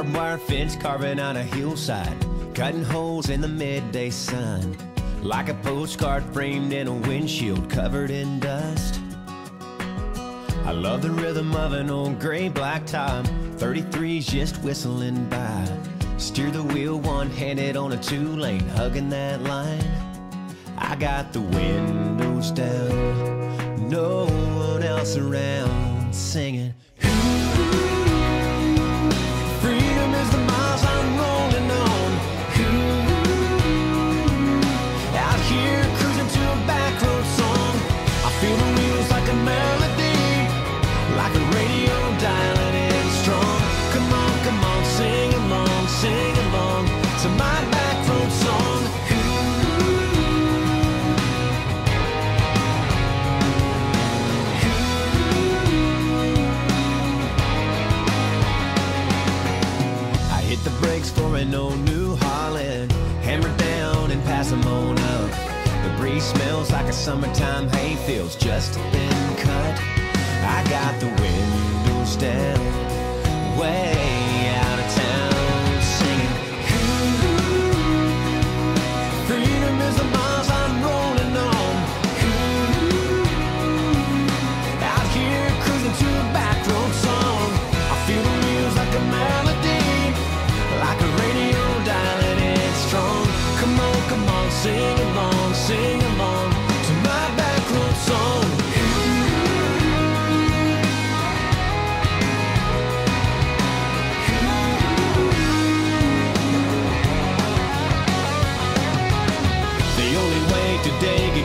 Barbed wire fence carving on a hillside, cutting holes in the midday sun. Like a postcard framed in a windshield covered in dust. I love the rhythm of an old gray black top. 33's just whistling by. Steer the wheel one handed on a two lane, hugging that line. I got the windows down, no one else around, pass 'em on up. The breeze smells like a summertime hay feels just been cut. I got the windows down, way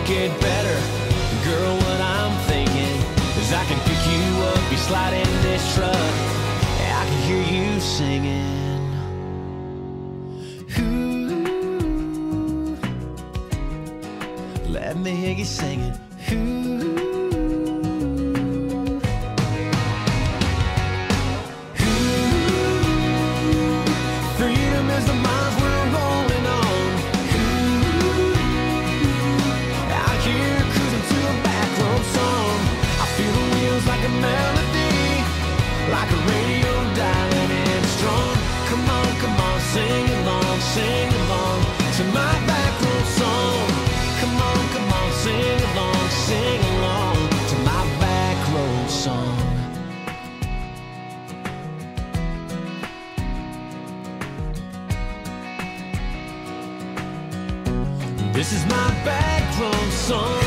get better, girl. What I'm thinking is I can pick you up, you slide in this truck, I can hear you singing. Ooh, let me hear you singing. Ooh. Like a radio strong. Come on, come on, sing along, sing along to my back song. Come on, come on, sing along, sing along to my back road song. This is my back song.